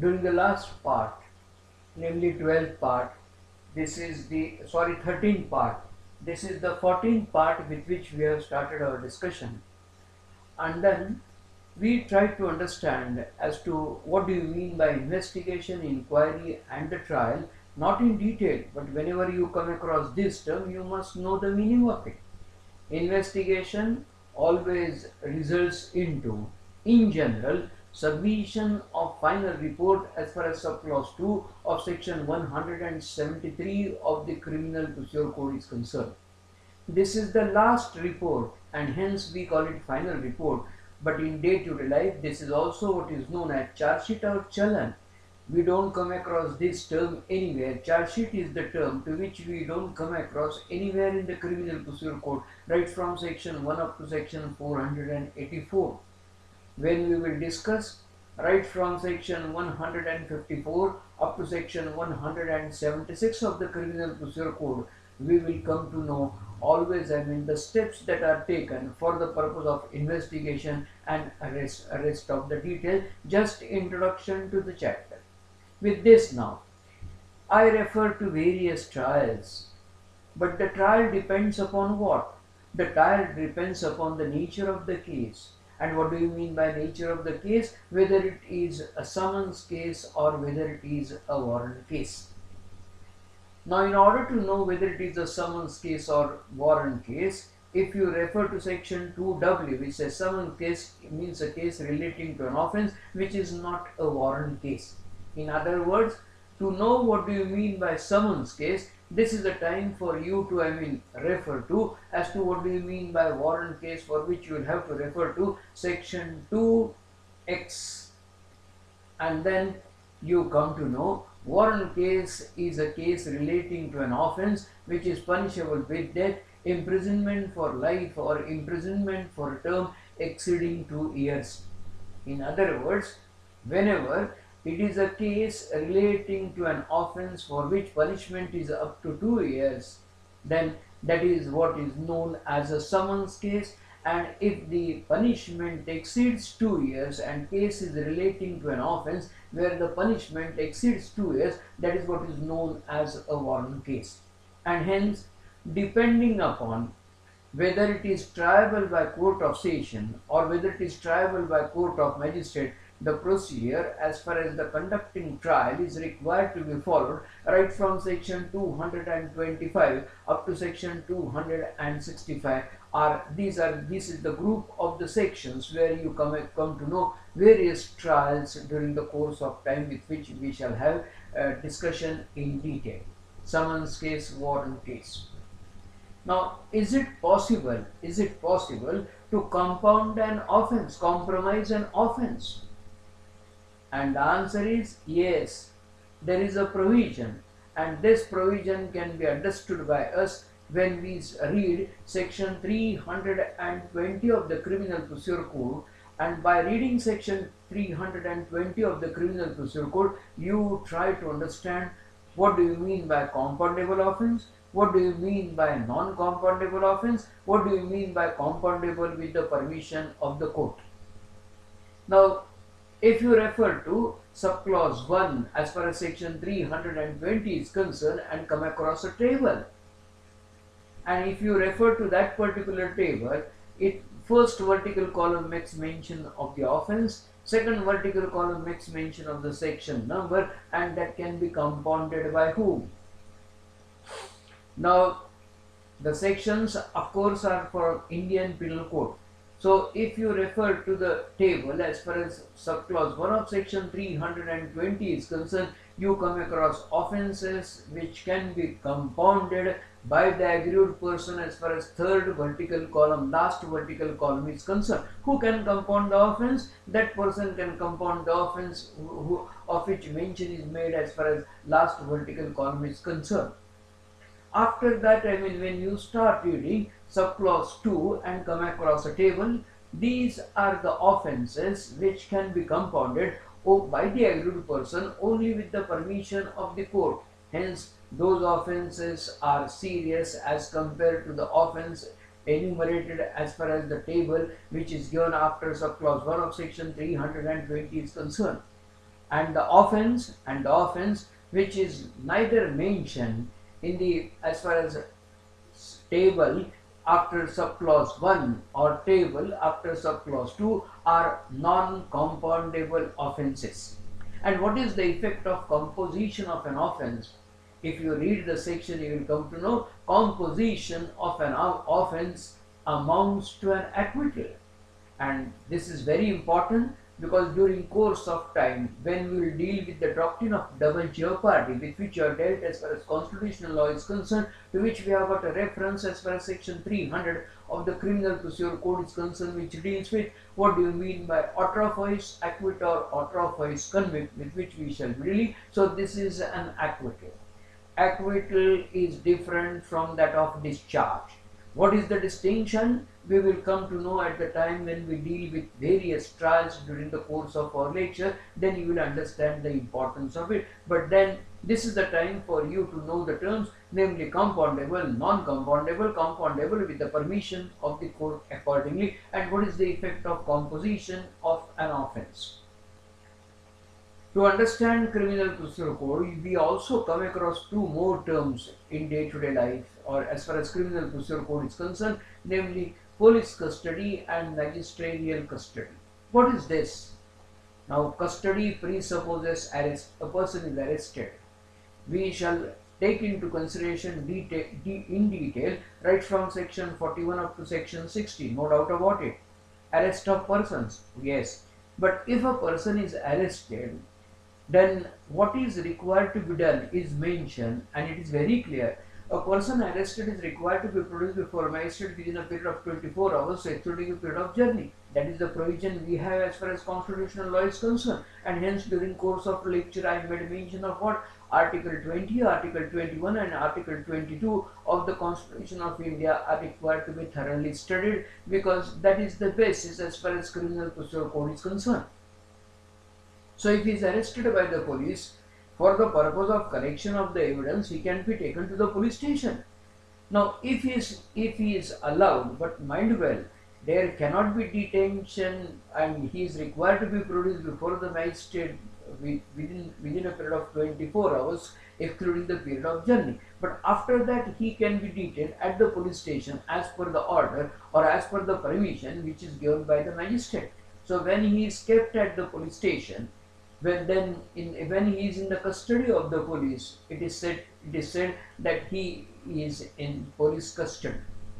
during the last part, namely 12th part, this is the, sorry, 13th part, this is the 14th part with which we have started our discussion. And then we try to understand as to what do you mean by investigation, inquiry and the trial, not in detail, but whenever you come across this term, you must know the meaning of it. Investigation always results into, in general, submission of final report as far as subclause 2 of section 173 of the criminal procedure code is concerned. This is the last report and hence we call it final report but in day-to-day life this is also what is known as charge sheet or challan we don't come across this term anywhere. Charge sheet is the term to which we don't come across anywhere in the criminal procedure code right from section 1 up to section 484 when we will discuss right from section 154 up to section 176 of the criminal procedure code we will come to know always I mean the steps that are taken for the purpose of investigation and arrest, arrest of the detail just introduction to the chapter. With this now I refer to various trials but the trial depends upon what? The trial depends upon the nature of the case and what do you mean by nature of the case whether it is a summons case or whether it is a warrant case. Now, in order to know whether it is a summons case or warrant case, if you refer to section 2W, which says summons case means a case relating to an offense which is not a warrant case. In other words, to know what do you mean by summons case, this is the time for you to, I mean, refer to. As to what do you mean by warrant case for which you will have to refer to section 2X and then you come to know. Warrant case is a case relating to an offense which is punishable with death, imprisonment for life or imprisonment for a term exceeding two years. In other words, whenever it is a case relating to an offense for which punishment is up to two years, then that is what is known as a summons case. And if the punishment exceeds two years and case is relating to an offense where the punishment exceeds two years that is what is known as a warrant case. And hence depending upon whether it is triable by court of session or whether it is triable by court of magistrate the procedure as far as the conducting trial is required to be followed right from section 225 up to section 265 are these are this is the group of the sections where you come come to know various trials during the course of time with which we shall have uh, discussion in detail. Summons case warrant case. Now is it possible is it possible to compound an offense compromise an offense and the answer is yes, there is a provision. And this provision can be understood by us when we read section 320 of the criminal procedure code. And by reading section 320 of the criminal procedure code you try to understand what do you mean by compoundable offense? What do you mean by non-compoundable offense? What do you mean by compoundable with the permission of the court? Now if you refer to subclause 1 as far as section 320 is concerned and come across a table. And if you refer to that particular table it first vertical column makes mention of the offense second vertical column makes mention of the section number and that can be compounded by whom now the sections of course are for Indian Penal Code so if you refer to the table as far as subclause 1 of section 320 is concerned, you come across offences which can be compounded by the aggrieved person as far as third vertical column, last vertical column is concerned. Who can compound the offence? That person can compound the offence who, of which mention is made as far as last vertical column is concerned. After that, I mean, when you start reading, subclause 2 and come across a table. These are the offences which can be compounded by the aggrieved person only with the permission of the court. Hence, those offences are serious as compared to the offence enumerated as far as the table which is given after subclause 1 of section 320 is concerned. and the offense and the offense which is neither mentioned in the as far as table after subclause 1 or table after subclause 2 are non-compoundable offenses. And what is the effect of composition of an offense? If you read the section, you will come to know composition of an offense amounts to an acquittal. And this is very important because during course of time when we will deal with the doctrine of double jeopardy with which you are dealt as far as constitutional law is concerned to which we have got a reference as far as section 300 of the criminal procedure code is concerned which deals with what do you mean by autrefois acquit or autrefois convict with which we shall dealing. So this is an acquittal. Acquittal is different from that of discharge. What is the distinction? We will come to know at the time when we deal with various trials during the course of our lecture, then you will understand the importance of it. But then this is the time for you to know the terms, namely compoundable, non-compoundable, compoundable with the permission of the court accordingly, and what is the effect of composition of an offense. To understand criminal procedure code, we also come across two more terms in day-to-day -day life or as far as criminal procedure code is concerned, namely police custody and magisterial custody. What is this? Now custody presupposes arrest. A person is arrested. We shall take into consideration detail, de in detail right from section 41 up to section 60. No doubt about it. Arrest of persons. Yes. But if a person is arrested, then what is required to be done is mentioned and it is very clear. A person arrested is required to be produced before a magistrate within a period of 24 hours excluding a period of journey. That is the provision we have as far as constitutional law is concerned and hence during course of lecture I made mention of what Article 20, Article 21 and Article 22 of the Constitution of India are required to be thoroughly studied because that is the basis as far as criminal procedure code is concerned. So if he is arrested by the police for the purpose of collection of the evidence, he can be taken to the police station. Now if he is, if he is allowed, but mind well, there cannot be detention and he is required to be produced before the magistrate within, within a period of 24 hours excluding the period of journey. But after that he can be detained at the police station as per the order or as per the permission which is given by the magistrate. So when he is kept at the police station, when then in when he is in the custody of the police it is said it is said that he is in police custody.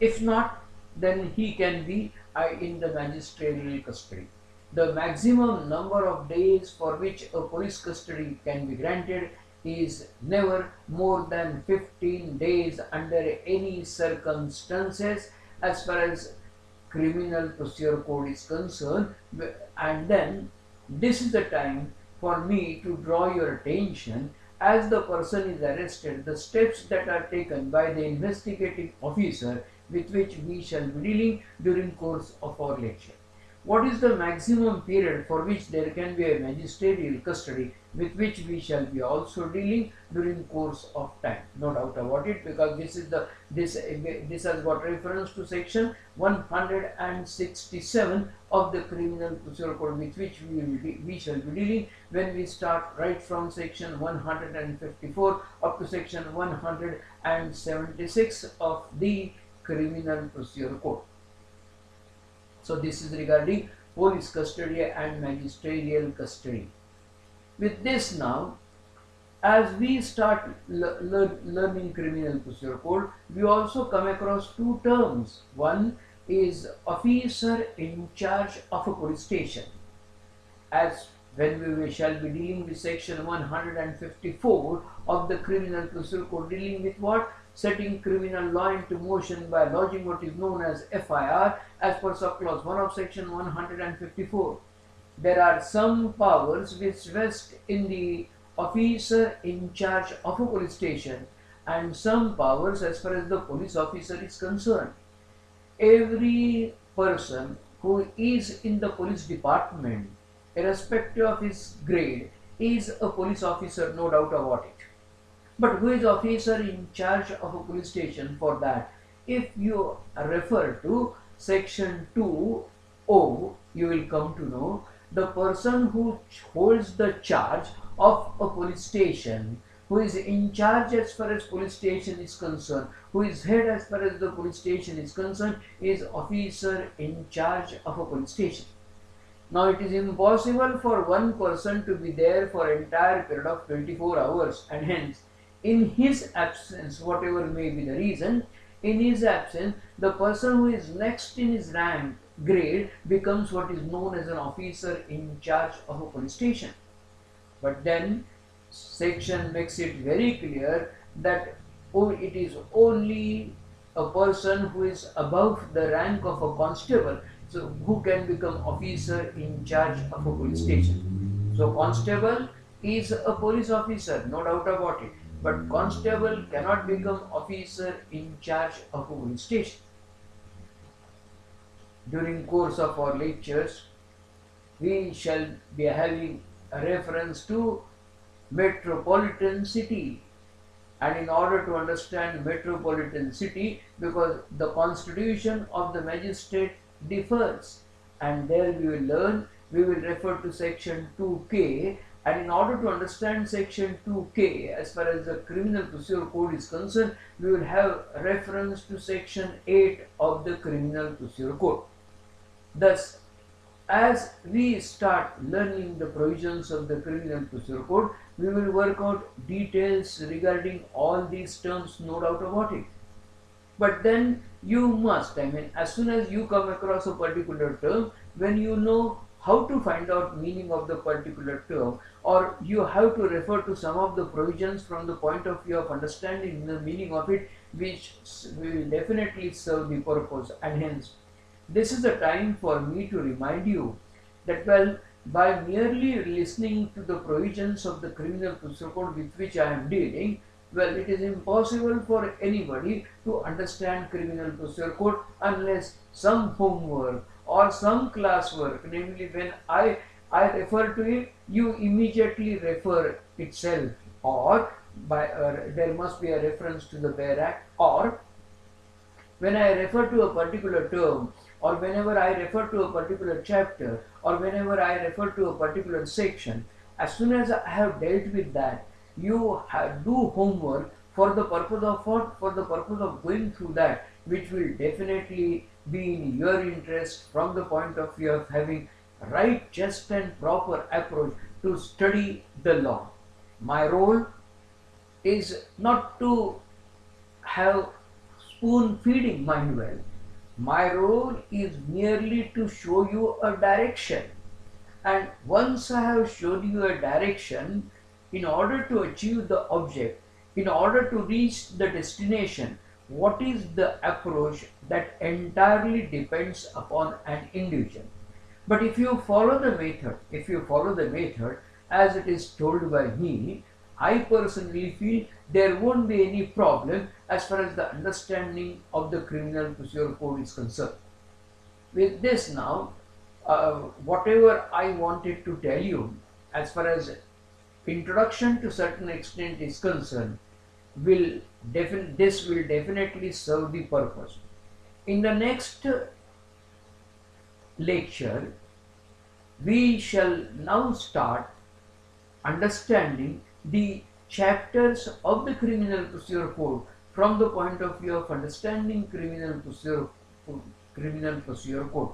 If not then he can be uh, in the magisterial custody. The maximum number of days for which a police custody can be granted is never more than 15 days under any circumstances as far as criminal procedure code is concerned. And then this is the time for me to draw your attention as the person is arrested the steps that are taken by the investigating officer with which we shall be dealing during course of our lecture. What is the maximum period for which there can be a magisterial custody with which we shall be also dealing during course of time. No doubt about it because this is the this this has got reference to section 167 of the criminal procedure code with which we will we shall be dealing when we start right from section 154 up to section 176 of the criminal procedure code. So this is regarding police custody and magisterial custody. With this now, as we start le le learning criminal procedure code, we also come across two terms. One is officer in charge of a police station. As when we shall be dealing with section 154 of the criminal procedure code dealing with what? Setting criminal law into motion by lodging what is known as FIR as per subclause 1 of section 154 there are some powers which rest in the officer in charge of a police station and some powers as far as the police officer is concerned. Every person who is in the police department, irrespective of his grade, is a police officer, no doubt about it. But who is officer in charge of a police station for that? If you refer to section 2O, you will come to know the person who holds the charge of a police station, who is in charge as far as police station is concerned, who is head as far as the police station is concerned, is officer in charge of a police station. Now it is impossible for one person to be there for entire period of 24 hours and hence in his absence, whatever may be the reason, in his absence, the person who is next in his rank grade becomes what is known as an officer in charge of a police station. But then section makes it very clear that oh, it is only a person who is above the rank of a constable so who can become officer in charge of a police station. So constable is a police officer, no doubt about it. But constable cannot become officer in charge of a police station. During course of our lectures, we shall be having a reference to metropolitan city and in order to understand metropolitan city because the constitution of the magistrate differs and there we will learn we will refer to section 2k and in order to understand section 2k as far as the criminal procedure code is concerned we will have reference to section 8 of the criminal procedure code. Thus as we start learning the provisions of the criminal procedure code we will work out details regarding all these terms no doubt about it. But then you must, I mean, as soon as you come across a particular term, when you know how to find out meaning of the particular term or you have to refer to some of the provisions from the point of view of understanding the meaning of it which will definitely serve the purpose. And hence this is the time for me to remind you that well by merely listening to the provisions of the criminal procedure code with which I am dealing well, it is impossible for anybody to understand criminal procedure code unless some homework or some classwork, namely when I, I refer to it, you immediately refer itself or by uh, there must be a reference to the bare act or when I refer to a particular term or whenever I refer to a particular chapter or whenever I refer to a particular section, as soon as I have dealt with that, you do homework for the purpose of what? For the purpose of going through that, which will definitely be in your interest from the point of view of having right, just and proper approach to study the law. My role is not to have spoon feeding mind well. My role is merely to show you a direction. And once I have shown you a direction, in order to achieve the object, in order to reach the destination, what is the approach that entirely depends upon an individual. But if you follow the method, if you follow the method as it is told by me, I personally feel there won't be any problem as far as the understanding of the criminal procedure code is concerned. With this now, uh, whatever I wanted to tell you as far as introduction to certain extent is concerned, will this will definitely serve the purpose. In the next lecture, we shall now start understanding the chapters of the criminal procedure code from the point of view of understanding criminal procedure criminal procedure code.